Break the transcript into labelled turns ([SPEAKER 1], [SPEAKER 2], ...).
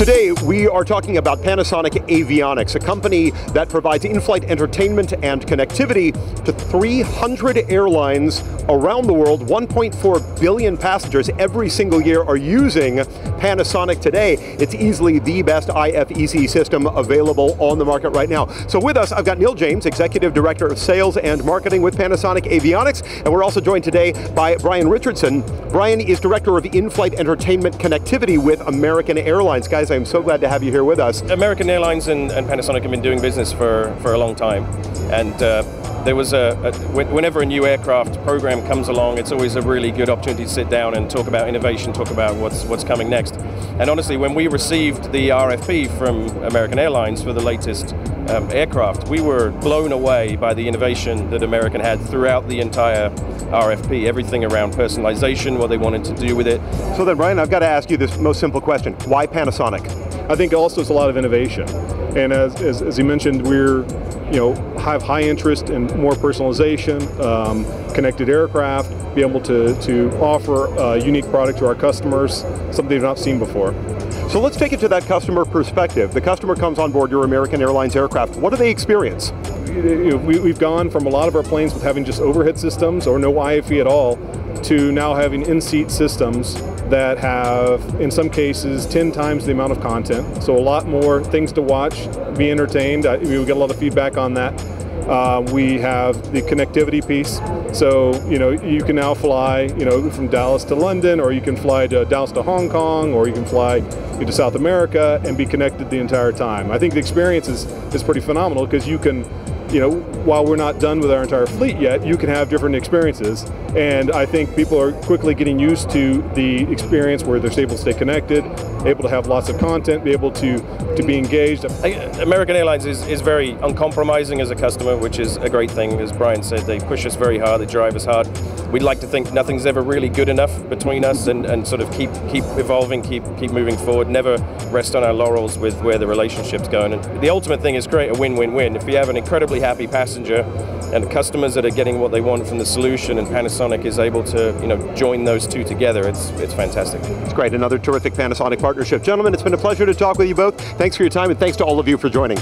[SPEAKER 1] Today, we are talking about Panasonic Avionics, a company that provides in-flight entertainment and connectivity to 300 airlines around the world. 1.4 billion passengers every single year are using Panasonic today. It's easily the best IFEC system available on the market right now. So with us, I've got Neil James, Executive Director of Sales and Marketing with Panasonic Avionics, and we're also joined today by Brian Richardson. Brian is Director of In-Flight Entertainment Connectivity with American Airlines. Guys, I'm so glad to have you here with us.
[SPEAKER 2] American Airlines and, and Panasonic have been doing business for, for a long time. And uh, there was a, a, whenever a new aircraft program comes along, it's always a really good opportunity to sit down and talk about innovation, talk about what's what's coming next. And honestly, when we received the RFP from American Airlines for the latest um, aircraft, we were blown away by the innovation that American had throughout the entire RFP, everything around personalization, what they wanted to do with it.
[SPEAKER 1] So then, Brian, I've got to ask you this most simple question. Why Panasonic?
[SPEAKER 3] I think also it's a lot of innovation. And as, as, as you mentioned, we're, you know, have high interest in more personalization, um, connected aircraft, be able to, to offer a unique product to our customers, something they've not seen before.
[SPEAKER 1] So let's take it to that customer perspective. The customer comes on board your American Airlines aircraft. What do they experience?
[SPEAKER 3] We, have gone from a lot of our planes with having just overhead systems or no IFE at all to now having in-seat systems that have, in some cases, 10 times the amount of content. So a lot more things to watch, be entertained. We get a lot of feedback on that. Uh, we have the connectivity piece. So, you know, you can now fly, you know, from Dallas to London, or you can fly to Dallas to Hong Kong, or you can fly to South America and be connected the entire time. I think the experience is, is pretty phenomenal because you can you know, while we're not done with our entire fleet yet, you can have different experiences. And I think people are quickly getting used to the experience where they're able to stay connected, able to have lots of content, be able to, to be engaged.
[SPEAKER 2] American Airlines is, is very uncompromising as a customer, which is a great thing. As Brian said, they push us very hard, they drive us hard. We'd like to think nothing's ever really good enough between us and, and sort of keep keep evolving, keep keep moving forward, never rest on our laurels with where the relationship's going. And the ultimate thing is create a win-win-win. If you have an incredibly happy passenger and the customers that are getting what they want from the solution and Panasonic is able to you know join those two together, it's, it's fantastic.
[SPEAKER 1] It's great, another terrific Panasonic partnership. Gentlemen, it's been a pleasure to talk with you both. Thanks for your time and thanks to all of you for joining.